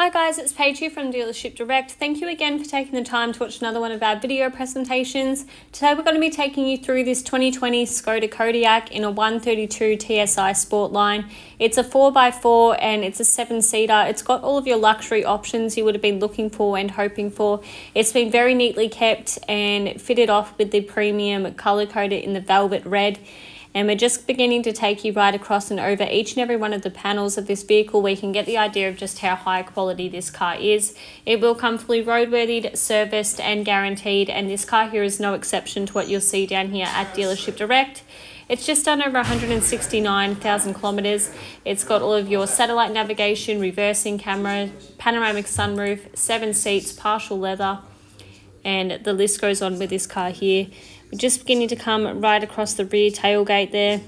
Hi guys, it's Paige here from Dealership Direct. Thank you again for taking the time to watch another one of our video presentations. Today we're going to be taking you through this 2020 Skoda Kodiaq in a 132 TSI Sportline. It's a 4x4 and it's a 7-seater. It's got all of your luxury options you would have been looking for and hoping for. It's been very neatly kept and fitted off with the premium color coded in the velvet red and we're just beginning to take you right across and over each and every one of the panels of this vehicle where you can get the idea of just how high quality this car is. It will come fully roadworthy, serviced and guaranteed and this car here is no exception to what you'll see down here at Dealership Direct. It's just done over 169,000 kilometers. It's got all of your satellite navigation, reversing camera, panoramic sunroof, seven seats, partial leather, and the list goes on with this car here. We're just beginning to come right across the rear tailgate there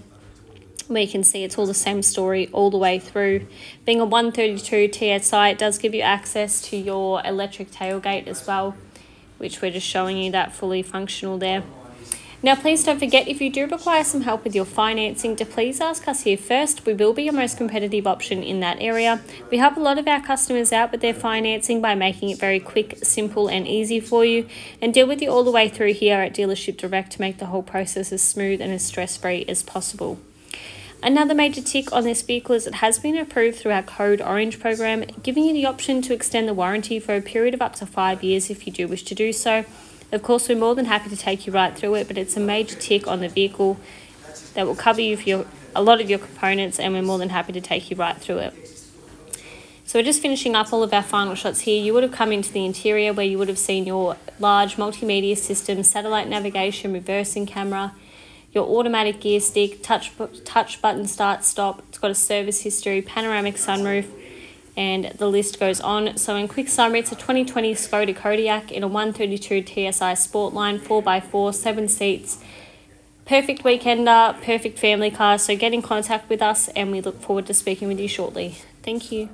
where you can see it's all the same story all the way through. Being a 132 TSI, it does give you access to your electric tailgate as well, which we're just showing you that fully functional there. Now, please don't forget if you do require some help with your financing, to please ask us here first. We will be your most competitive option in that area. We help a lot of our customers out with their financing by making it very quick, simple, and easy for you, and deal with you all the way through here at Dealership Direct to make the whole process as smooth and as stress free as possible. Another major tick on this vehicle is it has been approved through our Code Orange program, giving you the option to extend the warranty for a period of up to five years if you do wish to do so. Of course, we're more than happy to take you right through it, but it's a major tick on the vehicle that will cover you for your, a lot of your components, and we're more than happy to take you right through it. So we're just finishing up all of our final shots here. You would have come into the interior where you would have seen your large multimedia system, satellite navigation, reversing camera, your automatic gear stick, touch, touch button start stop. It's got a service history, panoramic sunroof, and the list goes on. So in quick summary, it's a 2020 Skoda Kodiaq in a 132 TSI Sportline, 4x4, 7 seats. Perfect weekender, perfect family car. So get in contact with us and we look forward to speaking with you shortly. Thank you.